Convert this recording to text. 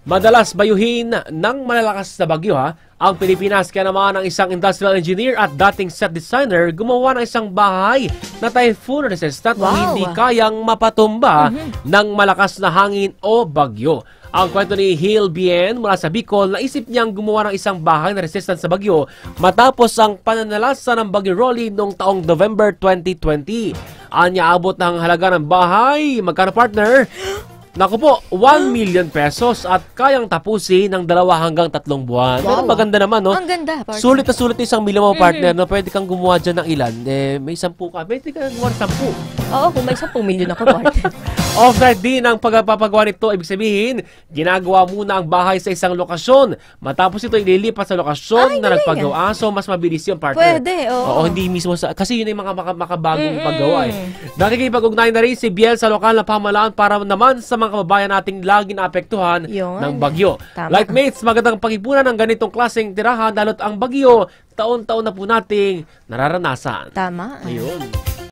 Madalas bayuhin ng malalakas na bagyo ha, ang Pilipinas kaya naman ang isang industrial engineer at dating set designer gumawa ng isang bahay na typhoon resistant na Wow. hindi kayang mapatumba ng malakas na hangin o bagyo. Ang kwento ni Hil Bien mula sa Bicol, naisip niyang gumawa ng isang bahay na resistant sa bagyo matapos ang pananalasa ng bagyo Rolly noong taong November 2020. Anya abot ng halaga ng bahay, magkano partner? Naku po, 1 million pesos at kayang tapusin ng dalawa hanggang tatlong buwan. Pero Wow. maganda naman, no? Ang ganda, partner. Sulit na sulit na isang milyon mo, partner, no? Pwede kang gumawa dyan ng ilan. Eh, may sampu ka. Pwede ka gumawa ng sampu. Oo, kung may 10 milyon ako, partner. Off-site din ang pagpapagawa nito. Ibig sabihin, ginagawa muna ang bahay sa isang lokasyon. Matapos ito, ililipat sa lokasyon Ay, na nagpagawa. So, mas mabilis yung partner. Pwede, oo. Oo, hindi mismo sa... Kasi yun yung mga maka, makabagong Mm-mm. paggawa eh. Nakikipag-ugnayan na rin si Biel sa lokal na pamahalaan para naman sa mga kababayan nating lagi naapektuhan Yun. ng bagyo. Tama. Like mates, magandang pag-ipunan ng ganitong klaseng tirahan dahil ang bagyo, taon-taon na po nating nararanasan. Tama. Ayun.